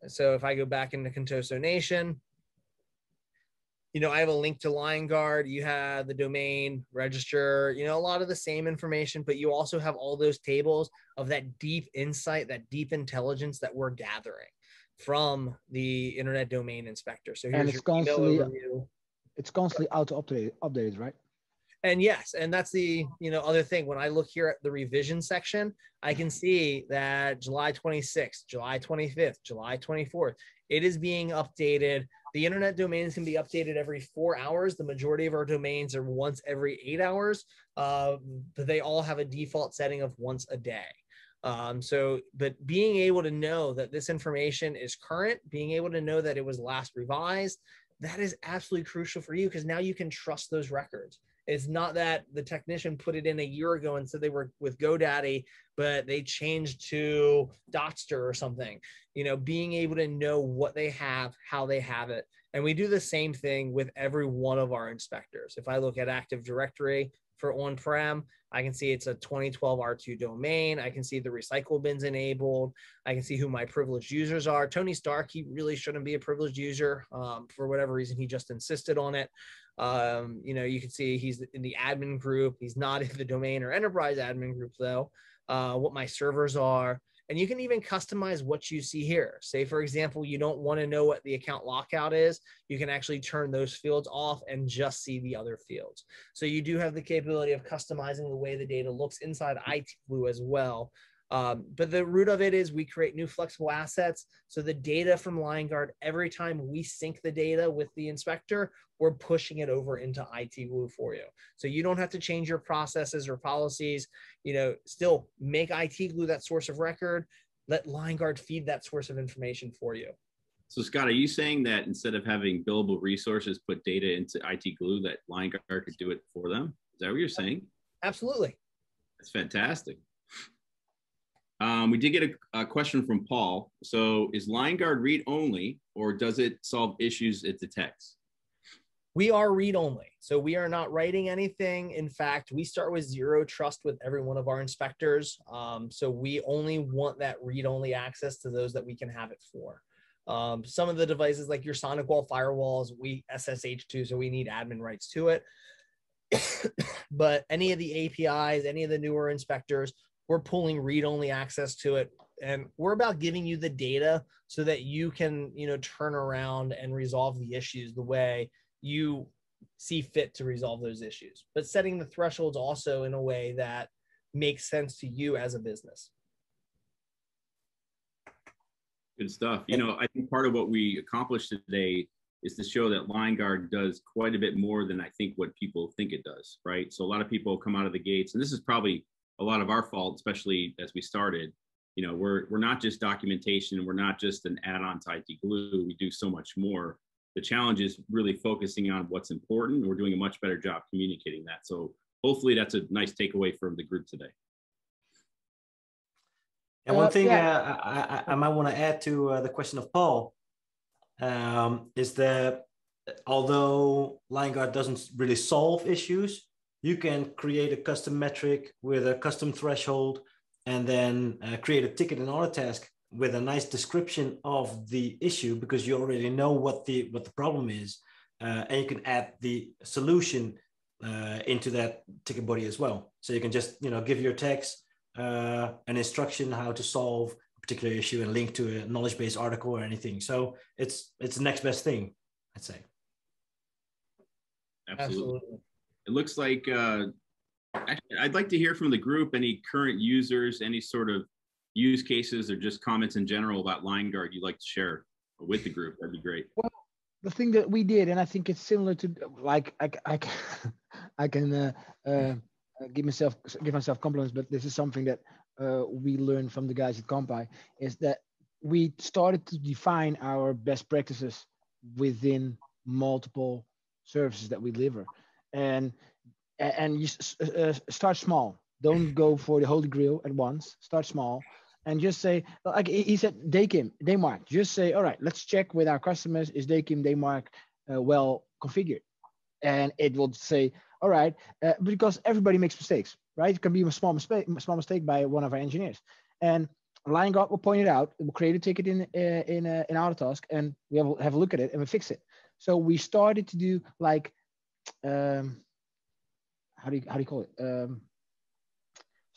Speaker 5: So if I go back into Contoso Nation, you know, I have a link to Liongard. You have the domain register, you know, a lot of the same information, but you also have all those tables of that deep insight, that deep intelligence that we're gathering from the Internet Domain Inspector. So here's
Speaker 2: and it's constantly, it's constantly auto updated, updated, right?
Speaker 5: And yes, and that's the you know other thing. When I look here at the revision section, I can see that July 26th, July 25th, July 24th, it is being updated the internet domains can be updated every four hours. The majority of our domains are once every eight hours, uh, but they all have a default setting of once a day. Um, so, but being able to know that this information is current, being able to know that it was last revised, that is absolutely crucial for you because now you can trust those records. It's not that the technician put it in a year ago and said they were with GoDaddy, but they changed to Dotster or something. You know, being able to know what they have, how they have it. And we do the same thing with every one of our inspectors. If I look at Active Directory for on prem, I can see it's a 2012 R2 domain. I can see the recycle bins enabled. I can see who my privileged users are. Tony Stark, he really shouldn't be a privileged user. Um, for whatever reason, he just insisted on it. Um, you know, you can see he's in the admin group. He's not <laughs> in the domain or enterprise admin group, though. Uh, what my servers are. And you can even customize what you see here. Say, for example, you don't want to know what the account lockout is. You can actually turn those fields off and just see the other fields. So you do have the capability of customizing the way the data looks inside IT Glue as well. Um, but the root of it is we create new flexible assets. So the data from Liongard, every time we sync the data with the inspector, we're pushing it over into IT Glue for you. So you don't have to change your processes or policies. You know, still make IT Glue that source of record. Let Liongard feed that source of information for you.
Speaker 1: So Scott, are you saying that instead of having billable resources put data into IT Glue, that Liongard could do it for them? Is that what you're saying?
Speaker 5: Absolutely.
Speaker 1: That's fantastic. Um, we did get a, a, question from Paul. So is Liongard read only or does it solve issues it detects?
Speaker 5: We are read only. So we are not writing anything. In fact, we start with zero trust with every one of our inspectors. Um, so we only want that read only access to those that we can have it for. Um, some of the devices like your SonicWall firewalls, we SSH to, so we need admin rights to it. <coughs> but any of the APIs, any of the newer inspectors, we're pulling read-only access to it, and we're about giving you the data so that you can, you know, turn around and resolve the issues the way you see fit to resolve those issues. But setting the thresholds also in a way that makes sense to you as a business.
Speaker 1: Good stuff. You know, I think part of what we accomplished today is to show that Liongard does quite a bit more than I think what people think it does, right? So a lot of people come out of the gates, and this is probably a lot of our fault, especially as we started. You know, we're we're not just documentation, we're not just an add-on to IT Glue. We do so much more. The challenge is really focusing on what's important. We're doing a much better job communicating that. So hopefully, that's a nice takeaway from the group today.
Speaker 4: And one uh, thing yeah. uh, I, I, might want to add to uh, the question of Paul um, is that although Liongard doesn't really solve issues, you can create a custom metric with a custom threshold and then uh, create a ticket and Autotask with a nice description of the issue because you already know what the what the problem is uh, and you can add the solution uh, into that ticket body as well. So you can just you know give your text uh, an instruction how to solve a particular issue and link to a knowledge base article or anything. So it's it's the next best thing i'd say.
Speaker 1: Absolutely. absolutely it looks like uh, actually, I'd like to hear from the group any current users, any sort of use cases or just comments in general about Liongard you'd like to share with the group. That'd be great.
Speaker 2: Well, the thing that we did, and I think it's similar to like I, I, <laughs> I can uh, uh, give myself give myself compliments, but this is something that uh, we learned from the guys at Compi is that we started to define our best practices within multiple services that we deliver and and you uh, start small. Don't go for the holy grail at once. Start small, and just say like he said, DKIM, DMARC. Just say, all right, let's check with our customers is DKIM DMARC uh, well configured, and it will say, all right, uh, because everybody makes mistakes, right? It can be a small mistake, small mistake by one of our engineers, and Liongard will point it out. We'll create a ticket in uh, in uh, in Autotask, and we have, have a look at it and we fix it. So we started to do like um, how do you how do you call it? Um,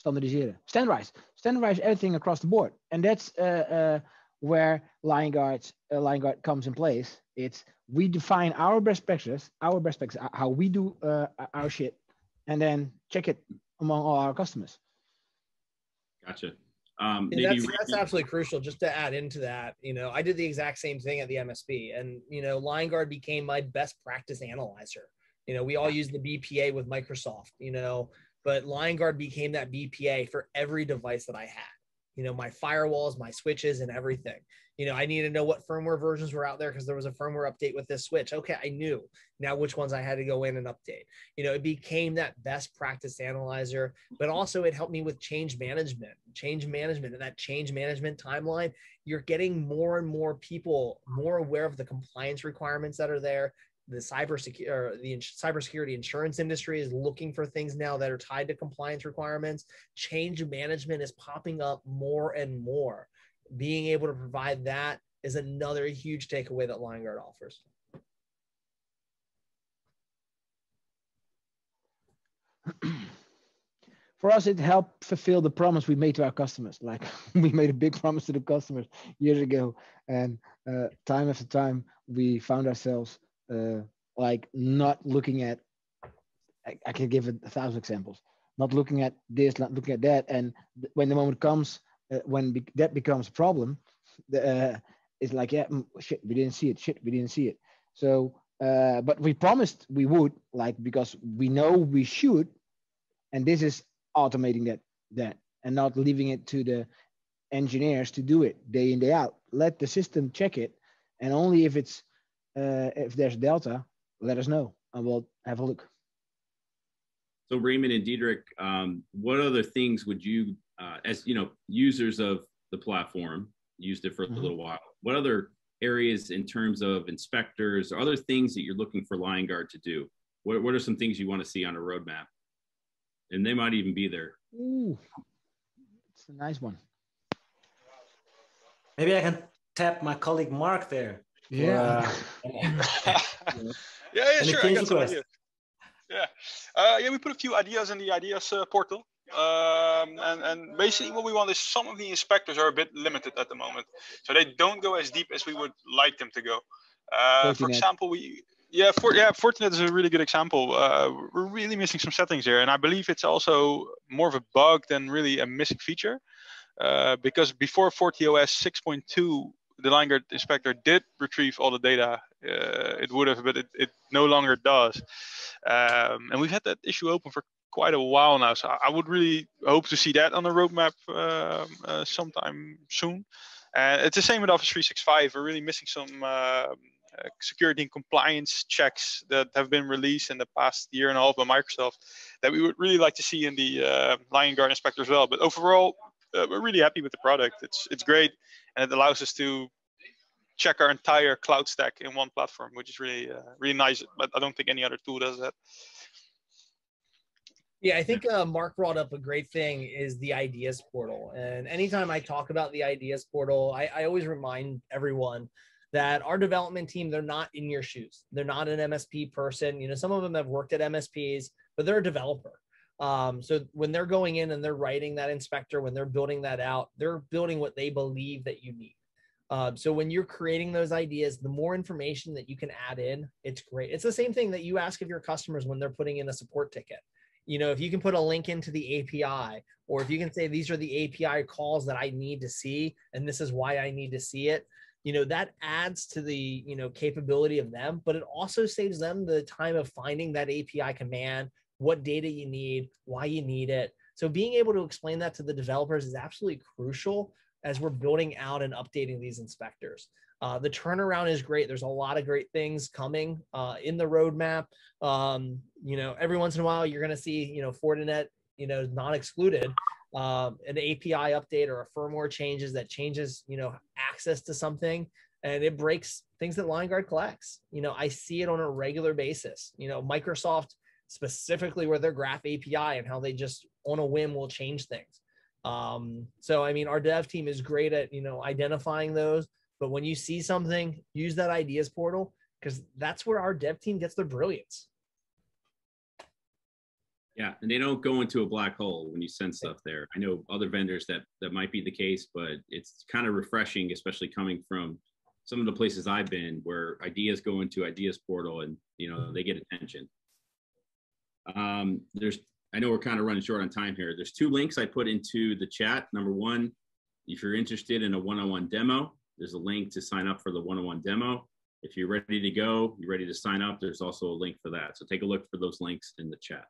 Speaker 2: standardiseren, standardize, standardize everything across the board, and that's uh, uh, where Liongard uh, Liongard comes in place. It's we define our best practices, our best practices, how we do uh, our shit, and then check it among all our customers.
Speaker 1: Gotcha. Um,
Speaker 5: that's, that's absolutely crucial. Just to add into that, you know, I did the exact same thing at the MSP, and you know, Liongard became my best practice analyzer. You know, we all use the BPA with Microsoft, you know, but Liongard became that BPA for every device that I had. you know, my firewalls, my switches, and everything. You know, I need to know what firmware versions were out there because there was a firmware update with this switch. Okay, I knew now which ones I had to go in and update. You know, it became that best practice analyzer, but also it helped me with change management, change management, and that change management timeline. You're getting more and more people more aware of the compliance requirements that are there the cyber security the cybersecurity insurance industry is looking for things now that are tied to compliance requirements. Change management is popping up more and more. Being able to provide that is another huge takeaway that Liongard offers. <clears throat>
Speaker 2: For us, it helped fulfill the promise we made to our customers. Like <laughs> we made a big promise to the customers years ago, and uh, time after time, we found ourselves uh, like not looking at I, I, can give a, thousand examples. Not looking at this not looking at that. And th- when the moment comes uh, when be- that becomes a problem the, uh, it's like yeah mm, shit we didn't see it. Shit we didn't see it. So uh, but we promised we would like because we know we should. And this is automating that that and not leaving it to the engineers to do it day in day out. Let the system check it. And only if it's uh, if there's delta, let us know and we'll have a look.
Speaker 1: So Raymond and Diederik, um, what other things would you, uh, as you know, users of the platform, used it for mm-hmm. a little while. What other areas in terms of inspectors or other things that you're looking for Liongard to do? What, what are some things you want to see on a roadmap? And they might even be there.
Speaker 2: Ooh, it's a nice one.
Speaker 4: Maybe I can tap my colleague Mark there.
Speaker 2: Yeah.
Speaker 6: yeah, <laughs> yeah, sure. I got some ideas. Yeah, uh, yeah. We put a few ideas in the ideas uh, portal, um, and and basically what we want is some of the inspectors are a bit limited at the moment, so they don't go as deep as we would like them to go. Uh, for example, we yeah, for, yeah, Fortinet is a really good example. Uh, we're really missing some settings here, and I believe it's also more of a bug than really a missing feature. Uh, because before FortiOS 6.2, the line Liongard inspector did retrieve all the data, uh, it would have, but it, it no longer does. Um, and we've had that issue open for quite a while now. So I would really hope to see that on the roadmap um, uh, sometime soon. It's the same with Office 365. We're really missing some uh, security and compliance checks that have been released in the past year and a half by Microsoft that we would really like to see in the uh, Liongard inspector as well. But overall, uh, we're really happy with the product. It's it's great, and it allows us to check our entire cloud stack in one platform, which is really uh, really nice. But I don't think any other tool does that.
Speaker 5: Yeah, I think uh, Mark brought up a great thing is the ideas portal. And anytime I talk about the ideas portal, I, I always remind everyone that our development team, they're not in your shoes. They're not an MSP person. You know, some of them have worked at MSPs, but they're a developer. Um, so when they're going in and they're writing that inspector, when they're building that out, they're building what they believe that you need. Uh, so when you're creating those ideas, the more information that you can add in, it's great. It's the same thing that you ask of your customers when they're putting in a support ticket. You know, if you can put a link into the API, or if you can say these are the API calls that I need to see, and this is why I need to see it, you know that adds to the you know capability of them but it also saves them the time of finding that api command what data you need, why you need it. So being able to explain that to the developers is absolutely crucial as we're building out and updating these inspectors. Uh, the turnaround is great. There's a lot of great things coming uh, in the roadmap. Um, you know, every once in a while, you're going to see, you know, Fortinet, you know, not excluded, um, an API update or a firmware changes that changes, you know, access to something and it breaks things that Liongard collects. You know, I see it on a regular basis. You know, Microsoft specifically with their graph API and how they just on a whim will change things. Um, so I mean, our dev team is great at you know identifying those. But when you see something, use that ideas portal because that's where our dev team gets their brilliance.
Speaker 1: Yeah, and they don't go into a black hole when you send stuff there. I know other vendors that that might be the case, but it's kind of refreshing, especially coming from some of the places I've been where ideas go into ideas portal and you know they get attention. Um, there's, I know we're kind of running short on time here. There's two links I put into the chat. Number one, if you're interested in a one-on-one demo, there's a link to sign up for the one-on-one demo. If you're ready to go, you're ready to sign up, there's also a link for that. So take a look for those links in the chat.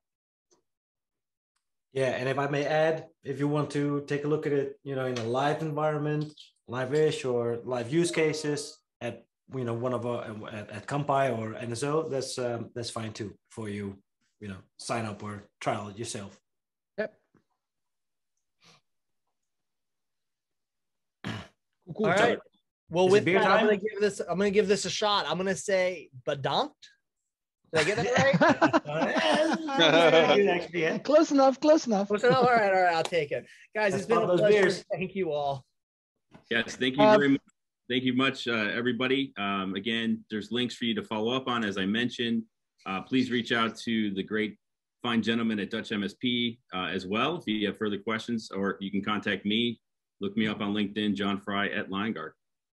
Speaker 4: Yeah, and if I may add, if you want to take a look at it, you know, in a live environment, live-ish or live use cases at you know one of our at, at Kampai or NSO, that's um, that's fine too for you. You know, sign up or trial it yourself.
Speaker 2: Yep.
Speaker 5: Cool. All right. Well, Is with that, time? I'm gonna give this. I'm gonna give this a shot. I'm gonna say badonked. Did I get that
Speaker 2: right? <laughs> <laughs> Close enough. Close enough.
Speaker 5: Close enough. All right. All right. I'll take it, guys. That's it's been a pleasure. Beers. Thank you all.
Speaker 1: Yes. Thank you um, very much. Thank you much, uh, everybody. Um, again, there's links for you to follow up on, as I mentioned. Uh, please reach out to the great fine gentleman at Dutch MSP uh, as well if you have further questions, or you can contact me. Look me up on LinkedIn, John Fry at Liongard.